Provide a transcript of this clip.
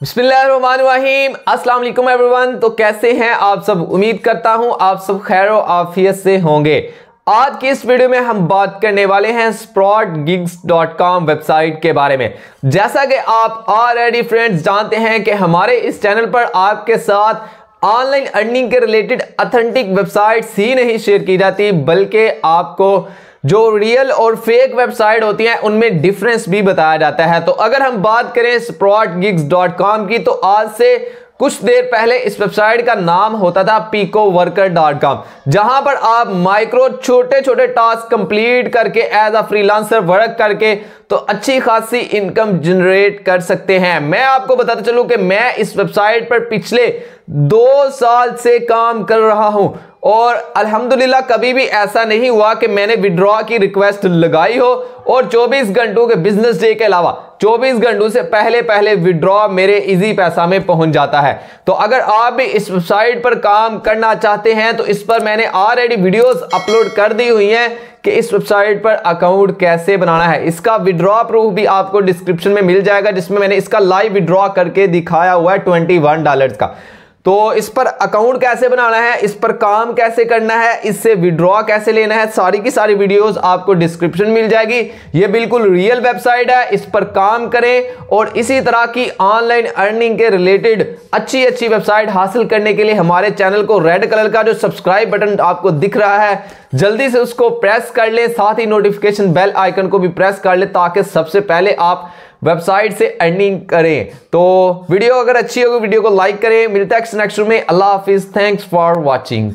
बिस्मिल्लाहिर्रहमानिर्रहीम। अस्सलाम वालेकुम एवरीवन। तो कैसे हैं आप सब? उम्मीद करता हूँ आप सब खैर आफियत से होंगे। आज की इस वीडियो में हम बात करने वाले हैं sprotgigs.com वेबसाइट के बारे में। जैसा कि आप ऑलरेडी फ्रेंड्स जानते हैं कि हमारे इस चैनल पर आपके साथ ऑनलाइन अर्निंग के रिलेटेड अथेंटिक वेबसाइट्स ही नहीं शेयर की जाती, बल्कि आपको जो रियल और फेक वेबसाइट होती हैं, उनमें डिफरेंस भी बताया जाता है। तो अगर हम बात करें स्प्रॉटगिग्स.com की तो आज से कुछ देर पहले इस वेबसाइट का नाम होता था पीको वर्कर डॉट कॉम जहाँ पर आप माइक्रो छोटे छोटे टास्क कंप्लीट करके एज अ फ्रीलांसर वर्क करके तो अच्छी खासी इनकम जनरेट कर सकते हैं। मैं आपको बताता चलूँ कि मैं इस वेबसाइट पर पिछले दो साल से काम कर रहा हूँ। और अल्हम्दुलिल्लाह, कभी भी ऐसा नहीं हुआ कि मैंने विड्रॉ की रिक्वेस्ट लगाई हो। और 24 घंटों के बिज़नेस डे के अलावा 24 घंटों से पहले पहले विड्रॉ मेरे इजी पैसा में पहुँच जाता है। तो अगर आप भी इस वेबसाइट पर काम करना चाहते हैं तो इस पर मैंने ऑलरेडी वीडियोस अपलोड कर दी हुई हैं कि इस वेबसाइट पर अकाउंट कैसे बनाना है। इसका विड्रॉ प्रूफ भी आपको डिस्क्रिप्शन में मिल जाएगा, जिसमें मैंने इसका लाइव विड्रॉ करके दिखाया हुआ है ट्वेंटी डॉलर का। तो इस पर अकाउंट कैसे बनाना है, इस पर काम कैसे करना है, इससे विड्रॉ कैसे लेना है, सारी की सारी वीडियोस आपको डिस्क्रिप्शन मिल जाएगी। ये बिल्कुल रियल वेबसाइट है, इस पर काम करें और इसी तरह की ऑनलाइन अर्निंग के रिलेटेड अच्छी अच्छी वेबसाइट हासिल करने के लिए हमारे चैनल को रेड कलर का जो सब्सक्राइब बटन आपको दिख रहा है, जल्दी से उसको प्रेस कर लें, साथ ही नोटिफिकेशन बेल आइकन को भी प्रेस कर लें, ताकि सबसे पहले आप वेबसाइट से अर्निंग करें। तो वीडियो अगर अच्छी होगी, वीडियो को लाइक करें। मिलता है नेक्स्ट में। अल्लाह हाफिज। Thanks for watching